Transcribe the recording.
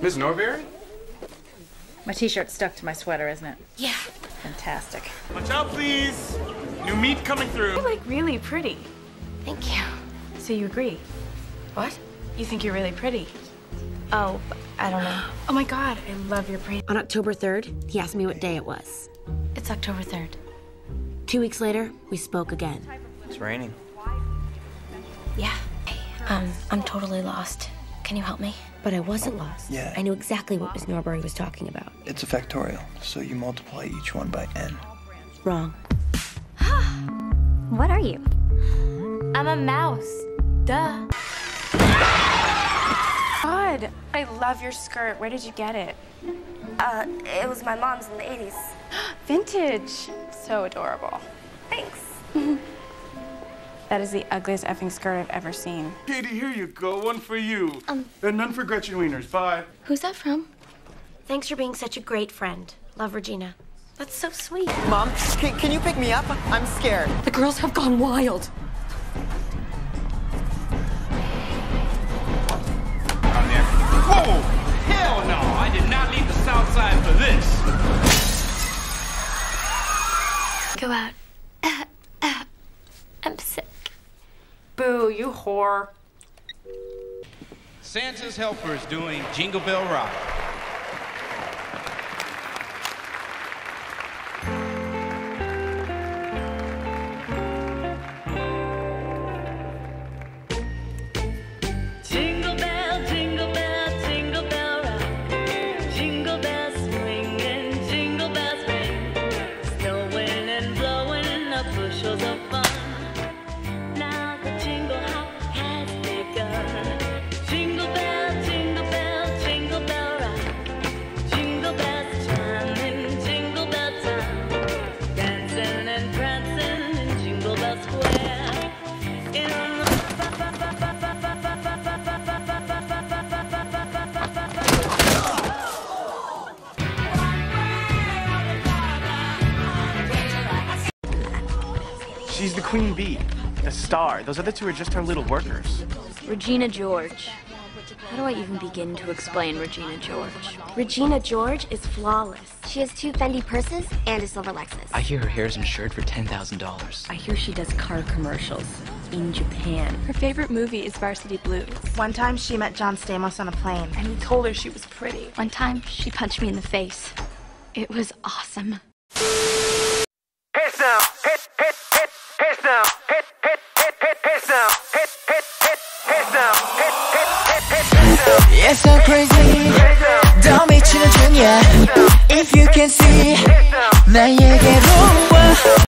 Miss Norbury? My t-shirt's stuck to my sweater, isn't it? Yeah. Fantastic. Watch out, please. New meat coming through. You're like really pretty. Thank you. So you agree? What? You think you're really pretty? Oh, I don't know. Oh my god, I love your brain. On October 3rd, he asked me what day it was. It's October 3rd. Two weeks later, we spoke again. It's raining. Yeah. Um, I'm totally lost. Can you help me? But I wasn't lost. Yeah. I knew exactly what Miss Norbury was talking about. It's a factorial, so you multiply each one by n. Wrong. What are you? I'm a mouse. Duh. God, I love your skirt. Where did you get it? Uh, it was my mom's in the 80s. Vintage. So adorable. Thanks. That is the ugliest effing skirt I've ever seen. Katie, here you go. One for you. Um. And none for Gretchen Wieners. Bye. Who's that from? Thanks for being such a great friend. Love, Regina. That's so sweet. Mom, can, can you pick me up? I'm scared. The girls have gone wild. On there. Whoa! Hell no! I did not leave the South Side for this. Go out. I'm sick. Boo, you whore. Santa's Helpers doing Jingle Bell Rock. Jingle bell, jingle She's the queen bee, the star. Those other two are just her little workers. Regina George. How do I even begin to explain Regina George? Regina George is flawless. She has two Fendi purses and a silver Lexus. I hear her hair's insured for $10,000. I hear she does car commercials in Japan. Her favorite movie is Varsity Blues. One time she met John Stamos on a plane. And he told her she was pretty. One time, she punched me in the face. It was awesome. It's so crazy Don't be children, yeah If you can see 나에게로 와